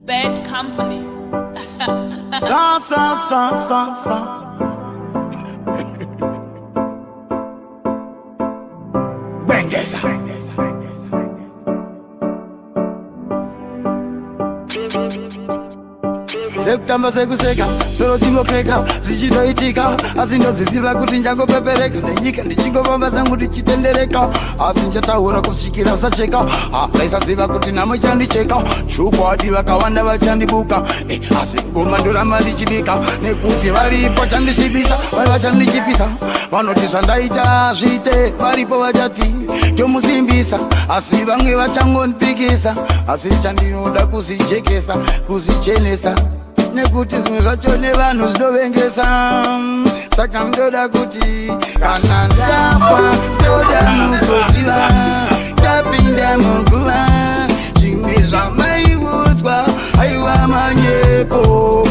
Bad company. sa, sa, sa, sa, sa. Bendeza. sekutamba sekuseka solo chimokreka zichinoitika asi ndoziziva kuti njangopepereka nenyika ndichingovamba zangu ndichitendereka asi nchataura kusvikira sacheka aaisaziva kuti namo chandicheka chukwadi vakawanda vachandibuka e, asi ngoma ndoramba ndichibika nekuti varipo chandichibisa vari vachandichipisa vanoti zvandaita zvite varipo vachati tomusimbisa asi vamwe vachangondipikisa asi chandinoda kuzijekesa kuzichenesa nekuti zvimwe zvacho nevanhu zvinovengesa saka ndoda kuti kana ndafa ndoda mukuziva ndapinda muguva zvimwe zvamaiudzwa aiwa manyeko